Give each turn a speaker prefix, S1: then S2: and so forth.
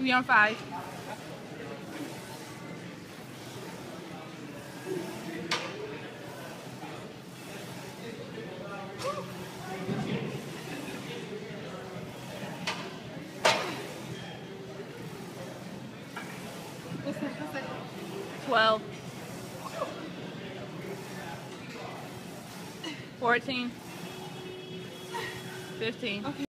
S1: We on five. Twelve. Fourteen. Fifteen.
S2: Okay.